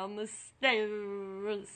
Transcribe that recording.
down the stairs.